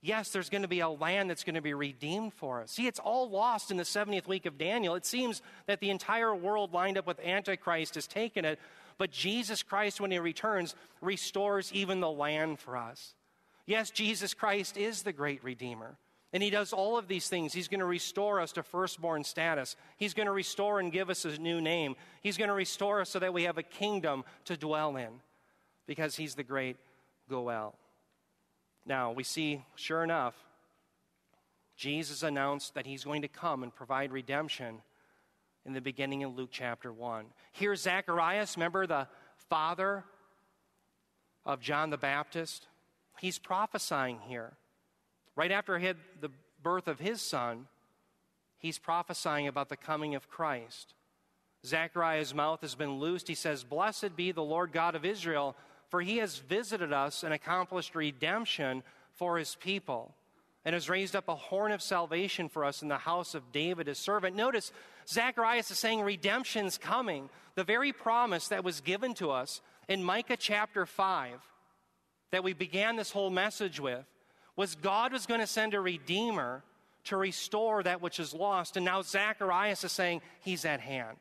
Yes, there's going to be a land that's going to be redeemed for us. See, it's all lost in the 70th week of Daniel. It seems that the entire world lined up with Antichrist has taken it, but Jesus Christ, when he returns, restores even the land for us. Yes, Jesus Christ is the great Redeemer. And he does all of these things. He's going to restore us to firstborn status. He's going to restore and give us a new name. He's going to restore us so that we have a kingdom to dwell in because he's the great Goel. Now, we see, sure enough, Jesus announced that he's going to come and provide redemption in the beginning of Luke chapter 1. Here's Zacharias, remember the father of John the Baptist? He's prophesying here. Right after he had the birth of his son, he's prophesying about the coming of Christ. Zechariah's mouth has been loosed. He says, Blessed be the Lord God of Israel, for he has visited us and accomplished redemption for his people, and has raised up a horn of salvation for us in the house of David, his servant. Notice, Zacharias is saying redemption's coming. The very promise that was given to us in Micah chapter 5 that we began this whole message with was God was going to send a redeemer to restore that which is lost. And now Zacharias is saying he's at hand.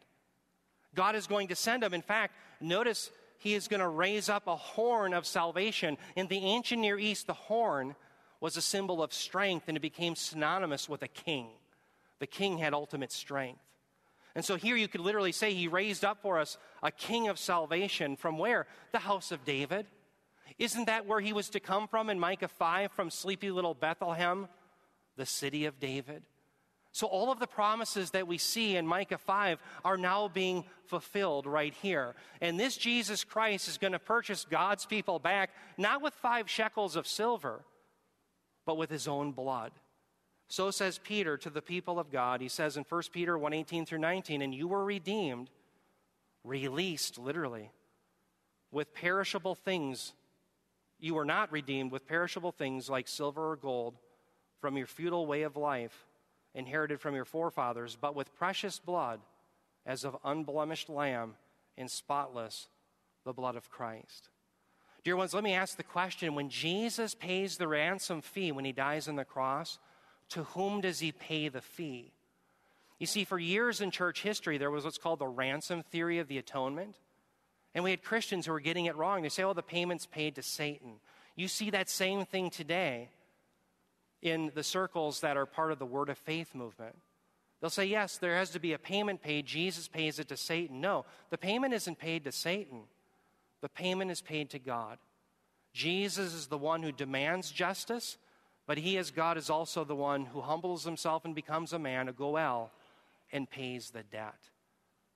God is going to send him. In fact, notice he is going to raise up a horn of salvation. In the ancient Near East, the horn was a symbol of strength and it became synonymous with a king. The king had ultimate strength. And so here you could literally say he raised up for us a king of salvation from where? The house of David. Isn't that where he was to come from in Micah 5 from sleepy little Bethlehem, the city of David? So all of the promises that we see in Micah 5 are now being fulfilled right here. And this Jesus Christ is going to purchase God's people back, not with five shekels of silver, but with his own blood. So says Peter to the people of God. He says in 1 Peter 1 18 through 19, and you were redeemed, released literally, with perishable things. You were not redeemed with perishable things like silver or gold from your futile way of life, inherited from your forefathers, but with precious blood, as of unblemished lamb and spotless, the blood of Christ. Dear ones, let me ask the question when Jesus pays the ransom fee when he dies on the cross, to whom does he pay the fee? You see, for years in church history, there was what's called the ransom theory of the atonement. And we had Christians who were getting it wrong. They say, oh, the payment's paid to Satan. You see that same thing today in the circles that are part of the Word of Faith movement. They'll say, yes, there has to be a payment paid. Jesus pays it to Satan. No, the payment isn't paid to Satan, the payment is paid to God. Jesus is the one who demands justice, but he, as God, is also the one who humbles himself and becomes a man, a Goel, and pays the debt.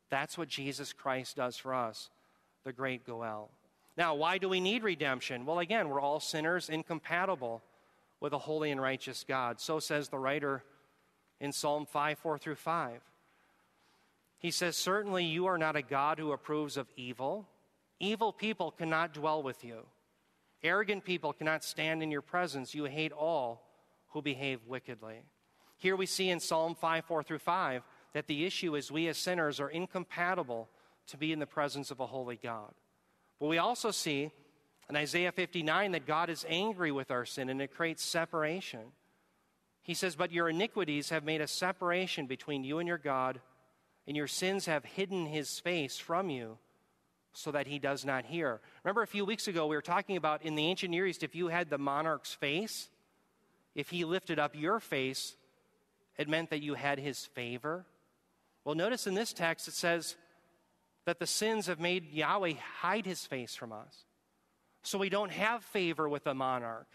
That's what Jesus Christ does for us, the great Goel. Now, why do we need redemption? Well, again, we're all sinners, incompatible with a holy and righteous God. So says the writer in Psalm 5 4 through 5. He says, Certainly you are not a God who approves of evil. Evil people cannot dwell with you. Arrogant people cannot stand in your presence. You hate all who behave wickedly. Here we see in Psalm 5 4 through 5 that the issue is we as sinners are incompatible to be in the presence of a holy God. But we also see in Isaiah 59 that God is angry with our sin and it creates separation. He says, But your iniquities have made a separation between you and your God, and your sins have hidden his face from you so that he does not hear. Remember a few weeks ago, we were talking about in the ancient Near East, if you had the monarch's face, if he lifted up your face, it meant that you had his favor. Well, notice in this text it says that the sins have made Yahweh hide his face from us. So we don't have favor with the monarch.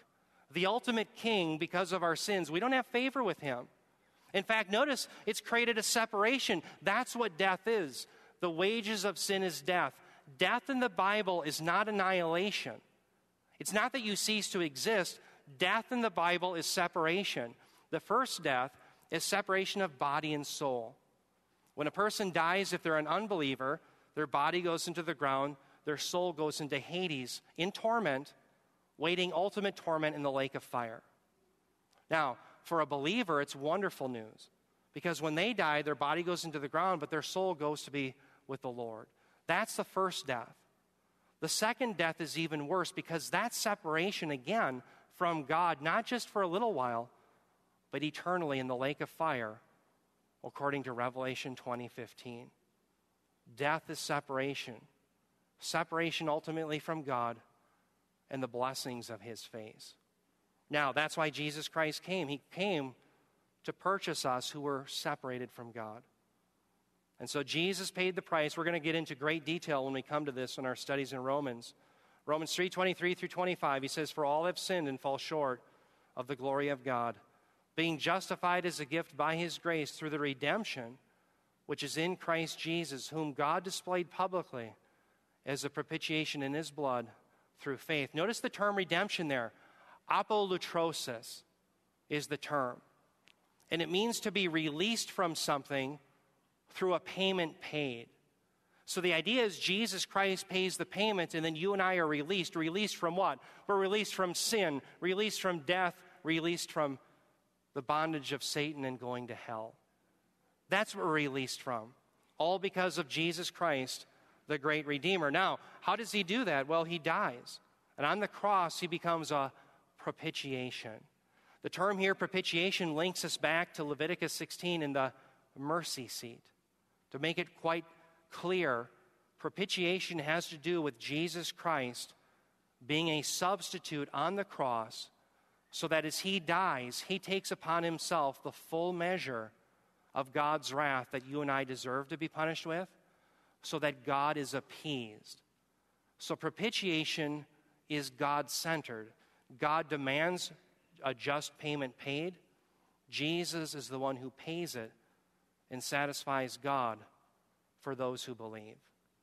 The ultimate king, because of our sins, we don't have favor with him. In fact, notice it's created a separation. That's what death is. The wages of sin is death death in the Bible is not annihilation. It's not that you cease to exist. Death in the Bible is separation. The first death is separation of body and soul. When a person dies, if they're an unbeliever, their body goes into the ground, their soul goes into Hades in torment, waiting ultimate torment in the lake of fire. Now, for a believer, it's wonderful news because when they die, their body goes into the ground, but their soul goes to be with the Lord. That's the first death. The second death is even worse because that separation again from God, not just for a little while, but eternally in the lake of fire, according to Revelation 20:15. Death is separation. Separation ultimately from God and the blessings of his face. Now, that's why Jesus Christ came. He came to purchase us who were separated from God. And so Jesus paid the price. We're going to get into great detail when we come to this in our studies in Romans. Romans 3:23 through 25, he says, "For all have sinned and fall short of the glory of God, being justified as a gift by his grace through the redemption which is in Christ Jesus, whom God displayed publicly as a propitiation in his blood through faith." Notice the term redemption there. Apolutrosis is the term. And it means to be released from something through a payment paid. So the idea is Jesus Christ pays the payment, and then you and I are released. Released from what? We're released from sin, released from death, released from the bondage of Satan and going to hell. That's what we're released from. All because of Jesus Christ, the great Redeemer. Now, how does he do that? Well, he dies. And on the cross, he becomes a propitiation. The term here, propitiation, links us back to Leviticus 16 in the mercy seat. To make it quite clear, propitiation has to do with Jesus Christ being a substitute on the cross so that as he dies, he takes upon himself the full measure of God's wrath that you and I deserve to be punished with, so that God is appeased. So propitiation is God centered. God demands a just payment paid. Jesus is the one who pays it and satisfies God for those who believe.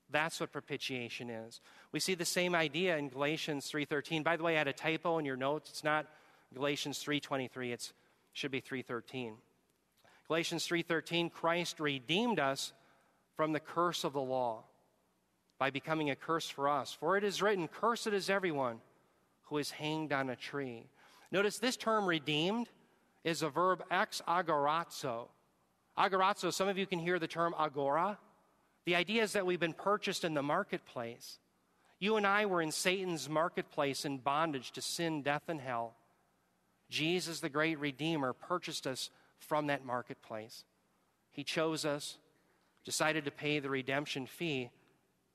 That's what propitiation is. We see the same idea in Galatians 3:13. By the way, I had a typo in your notes. It's not Galatians 3:23. It should be 3:13. Galatians 3:13 Christ redeemed us from the curse of the law by becoming a curse for us. For it is written, cursed is everyone who is hanged on a tree. Notice this term redeemed is a verb ex agorazo. Agorazo, some of you can hear the term agora. The idea is that we've been purchased in the marketplace. You and I were in Satan's marketplace in bondage to sin, death, and hell. Jesus, the great Redeemer, purchased us from that marketplace. He chose us, decided to pay the redemption fee.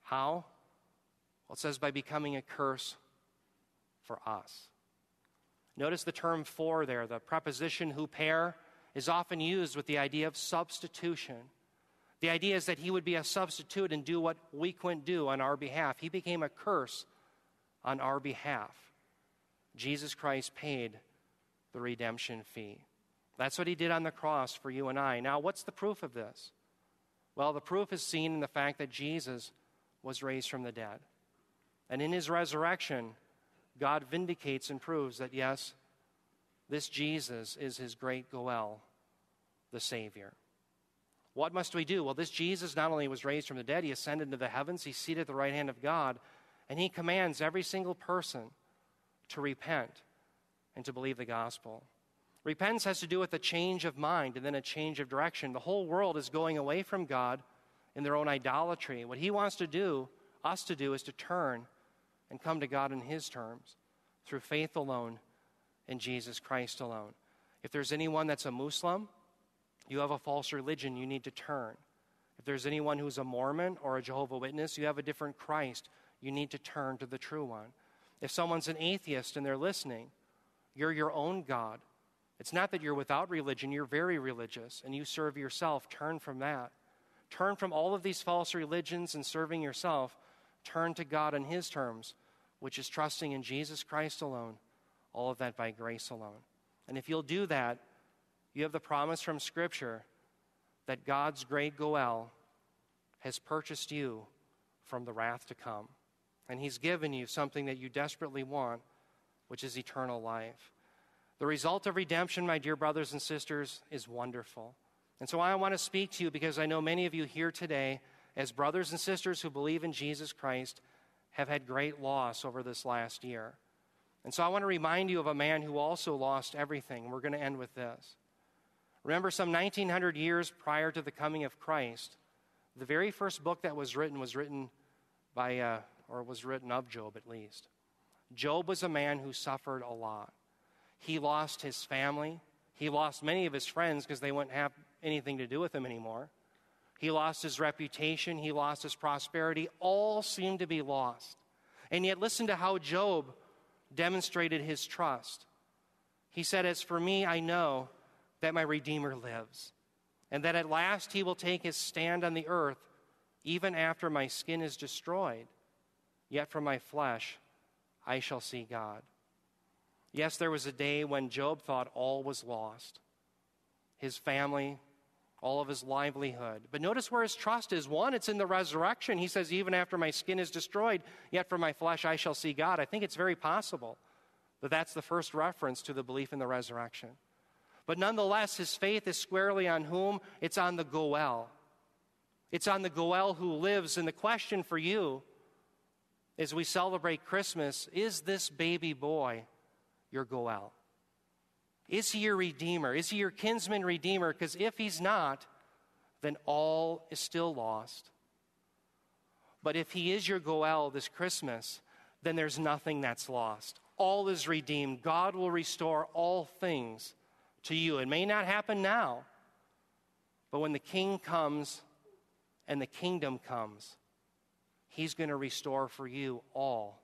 How? Well, it says by becoming a curse for us. Notice the term for there, the preposition huper is often used with the idea of substitution. The idea is that he would be a substitute and do what we couldn't do on our behalf. He became a curse on our behalf. Jesus Christ paid the redemption fee. That's what he did on the cross for you and I. Now, what's the proof of this? Well, the proof is seen in the fact that Jesus was raised from the dead. And in his resurrection, God vindicates and proves that, yes, this Jesus is his great Goel, the Savior. What must we do? Well, this Jesus not only was raised from the dead, he ascended into the heavens, he's seated at the right hand of God, and he commands every single person to repent and to believe the gospel. Repentance has to do with a change of mind and then a change of direction. The whole world is going away from God in their own idolatry. What he wants to do, us to do, is to turn and come to God in his terms through faith alone in Jesus Christ alone. If there's anyone that's a Muslim, you have a false religion, you need to turn. If there's anyone who's a Mormon or a Jehovah Witness, you have a different Christ, you need to turn to the true one. If someone's an atheist and they're listening, you're your own God. It's not that you're without religion, you're very religious and you serve yourself. Turn from that. Turn from all of these false religions and serving yourself. Turn to God on His terms, which is trusting in Jesus Christ alone, all of that by grace alone. And if you'll do that, you have the promise from Scripture that God's great Goel has purchased you from the wrath to come. And He's given you something that you desperately want, which is eternal life. The result of redemption, my dear brothers and sisters, is wonderful. And so I want to speak to you because I know many of you here today, as brothers and sisters who believe in Jesus Christ, have had great loss over this last year. And so I want to remind you of a man who also lost everything. We're going to end with this. Remember, some 1900 years prior to the coming of Christ, the very first book that was written was written by, uh, or was written of Job at least. Job was a man who suffered a lot. He lost his family. He lost many of his friends because they wouldn't have anything to do with him anymore. He lost his reputation. He lost his prosperity. All seemed to be lost. And yet, listen to how Job demonstrated his trust. He said, As for me, I know that my Redeemer lives, and that at last he will take his stand on the earth, even after my skin is destroyed. Yet from my flesh I shall see God. Yes, there was a day when Job thought all was lost his family, all of his livelihood. But notice where his trust is. One, it's in the resurrection. He says, Even after my skin is destroyed, yet from my flesh I shall see God. I think it's very possible that that's the first reference to the belief in the resurrection. But nonetheless, his faith is squarely on whom? It's on the Goel. It's on the Goel who lives. And the question for you as we celebrate Christmas is this baby boy your Goel? Is he your redeemer? Is he your kinsman redeemer? Because if he's not, then all is still lost. But if he is your Goel this Christmas, then there's nothing that's lost. All is redeemed. God will restore all things to you. It may not happen now, but when the king comes and the kingdom comes, he's going to restore for you all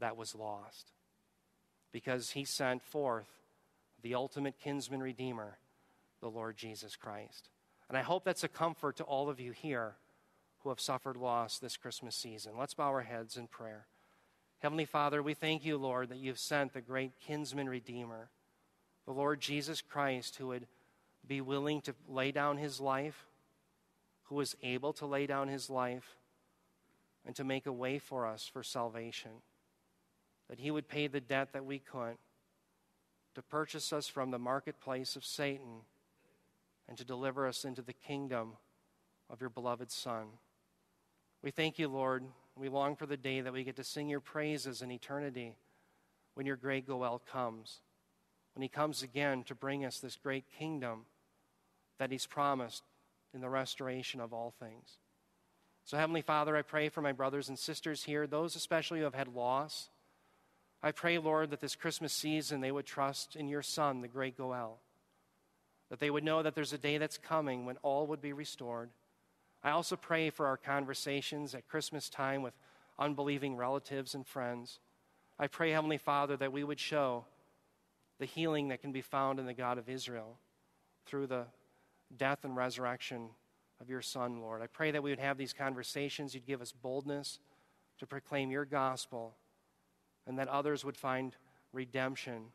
that was lost because he sent forth the ultimate kinsman redeemer, the Lord Jesus Christ. And I hope that's a comfort to all of you here who have suffered loss this Christmas season. Let's bow our heads in prayer. Heavenly Father, we thank you, Lord, that you've sent the great kinsman redeemer, the Lord Jesus Christ, who would be willing to lay down his life, who was able to lay down his life, and to make a way for us for salvation that he would pay the debt that we couldn't, to purchase us from the marketplace of Satan, and to deliver us into the kingdom of your beloved Son. We thank you, Lord. We long for the day that we get to sing your praises in eternity when your great Goel comes, when he comes again to bring us this great kingdom that he's promised in the restoration of all things. So, Heavenly Father, I pray for my brothers and sisters here, those especially who have had loss I pray, Lord, that this Christmas season they would trust in your Son, the great Goel. That they would know that there's a day that's coming when all would be restored. I also pray for our conversations at Christmas time with unbelieving relatives and friends. I pray, Heavenly Father, that we would show the healing that can be found in the God of Israel through the death and resurrection of your Son, Lord. I pray that we would have these conversations. You'd give us boldness to proclaim your gospel and that others would find redemption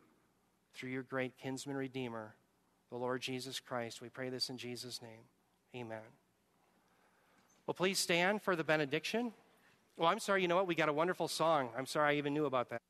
through your great kinsman redeemer, the Lord Jesus Christ. We pray this in Jesus' name. Amen. Well, please stand for the benediction. Oh, I'm sorry, you know what? We got a wonderful song. I'm sorry I even knew about that.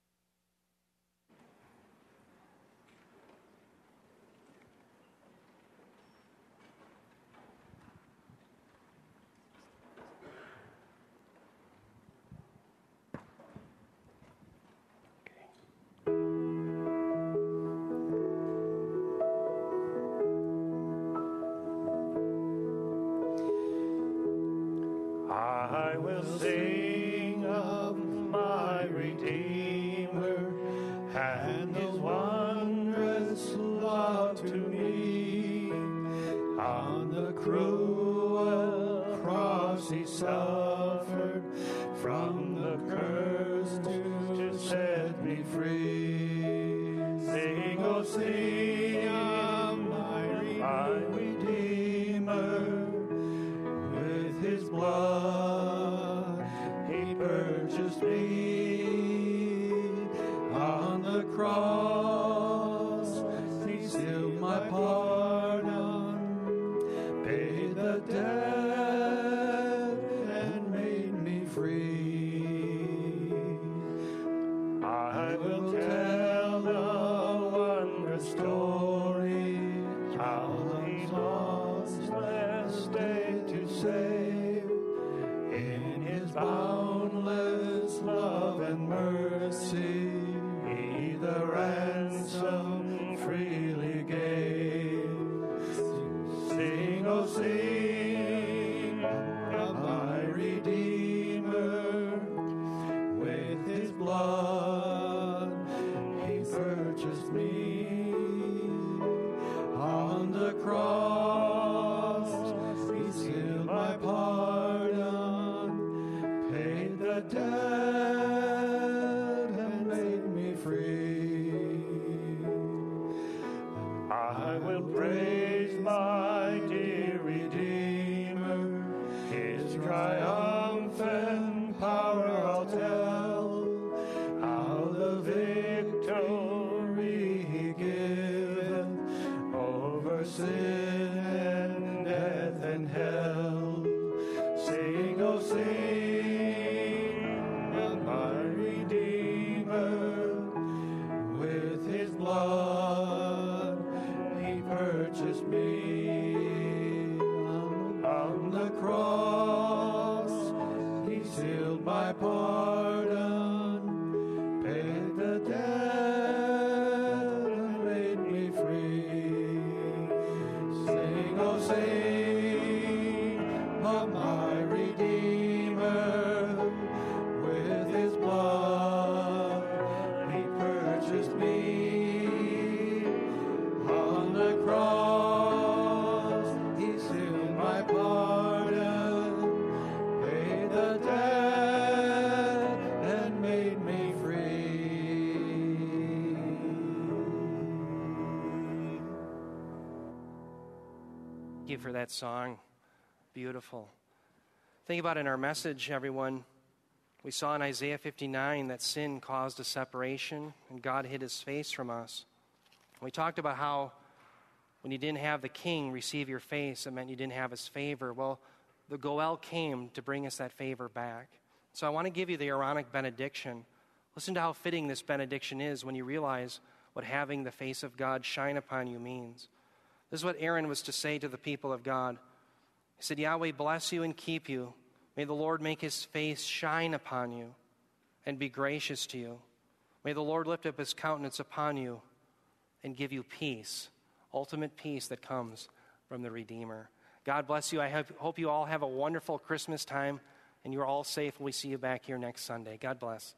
my power. That song. Beautiful. Think about in our message, everyone. We saw in Isaiah 59 that sin caused a separation and God hid his face from us. We talked about how when you didn't have the king receive your face, it meant you didn't have his favor. Well, the Goel came to bring us that favor back. So I want to give you the Aaronic benediction. Listen to how fitting this benediction is when you realize what having the face of God shine upon you means. This is what Aaron was to say to the people of God. He said, Yahweh bless you and keep you. May the Lord make his face shine upon you and be gracious to you. May the Lord lift up his countenance upon you and give you peace, ultimate peace that comes from the Redeemer. God bless you. I hope you all have a wonderful Christmas time and you're all safe. We see you back here next Sunday. God bless.